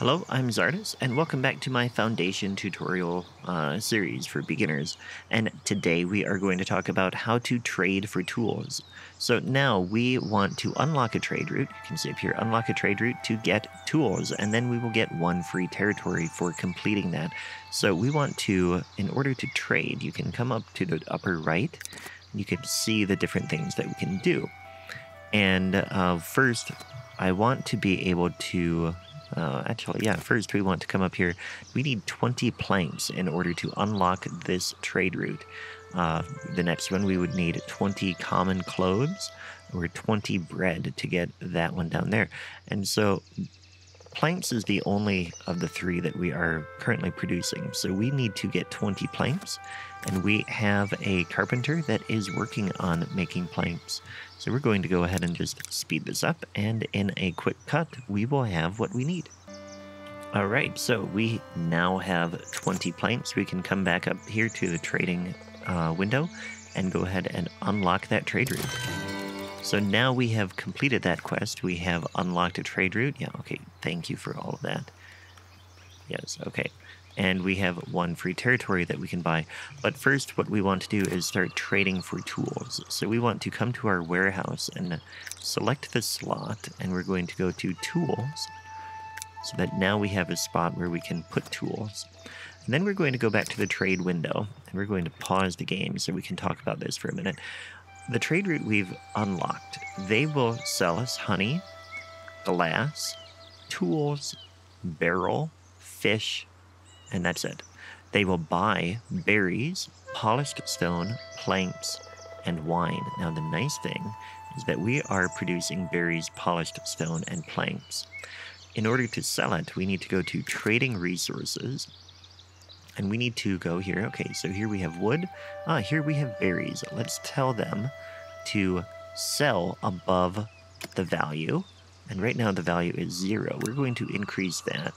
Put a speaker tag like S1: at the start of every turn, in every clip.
S1: Hello, I'm Czardus, and welcome back to my foundation tutorial uh, series for beginners. And today we are going to talk about how to trade for tools. So now we want to unlock a trade route. You can see up here, unlock a trade route to get tools, and then we will get one free territory for completing that. So we want to, in order to trade, you can come up to the upper right. You can see the different things that we can do. And uh, first, I want to be able to uh, actually, yeah, first we want to come up here. We need 20 planks in order to unlock this trade route. Uh, the next one, we would need 20 common clothes or 20 bread to get that one down there. And so planks is the only of the three that we are currently producing. So we need to get 20 planks, and we have a carpenter that is working on making planks. So we're going to go ahead and just speed this up, and in a quick cut, we will have what we need. All right, so we now have 20 planks. We can come back up here to the trading uh, window and go ahead and unlock that trade route. So now we have completed that quest. We have unlocked a trade route. Yeah, okay. Thank you for all of that. Yes, okay. And we have one free territory that we can buy. But first, what we want to do is start trading for tools. So we want to come to our warehouse and select the slot, and we're going to go to Tools. So that now we have a spot where we can put tools. And then we're going to go back to the trade window, and we're going to pause the game so we can talk about this for a minute the trade route we've unlocked, they will sell us honey, glass, tools, barrel, fish, and that's it. They will buy berries, polished stone, planks, and wine. Now, the nice thing is that we are producing berries, polished stone, and planks. In order to sell it, we need to go to trading resources and we need to go here. Okay, so here we have wood. Ah, here we have berries. Let's tell them to sell above the value. And right now the value is zero. We're going to increase that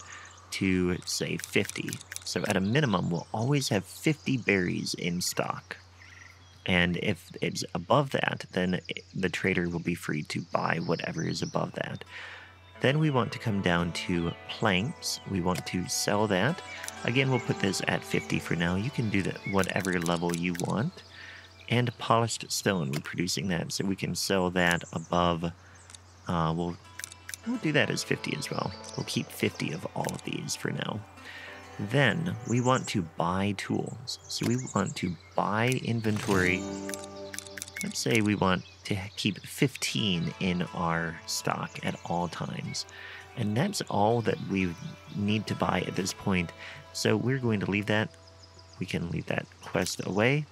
S1: to say 50. So at a minimum, we'll always have 50 berries in stock. And if it's above that, then the trader will be free to buy whatever is above that. Then we want to come down to planks. We want to sell that. Again, we'll put this at 50 for now. You can do that whatever level you want. And polished stone, we're producing that, so we can sell that above. Uh, we'll, we'll do that as 50 as well. We'll keep 50 of all of these for now. Then we want to buy tools. So we want to buy inventory. Let's say we want to keep 15 in our stock at all times. And that's all that we need to buy at this point. So we're going to leave that. We can leave that quest away.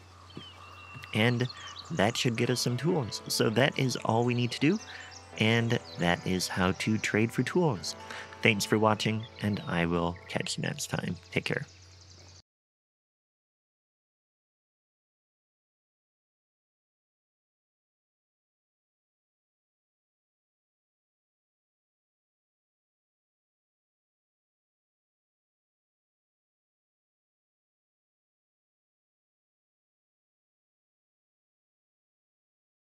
S1: And that should get us some tools. So that is all we need to do. And that is how to trade for tools. Thanks for watching, and I will catch you next time. Take care.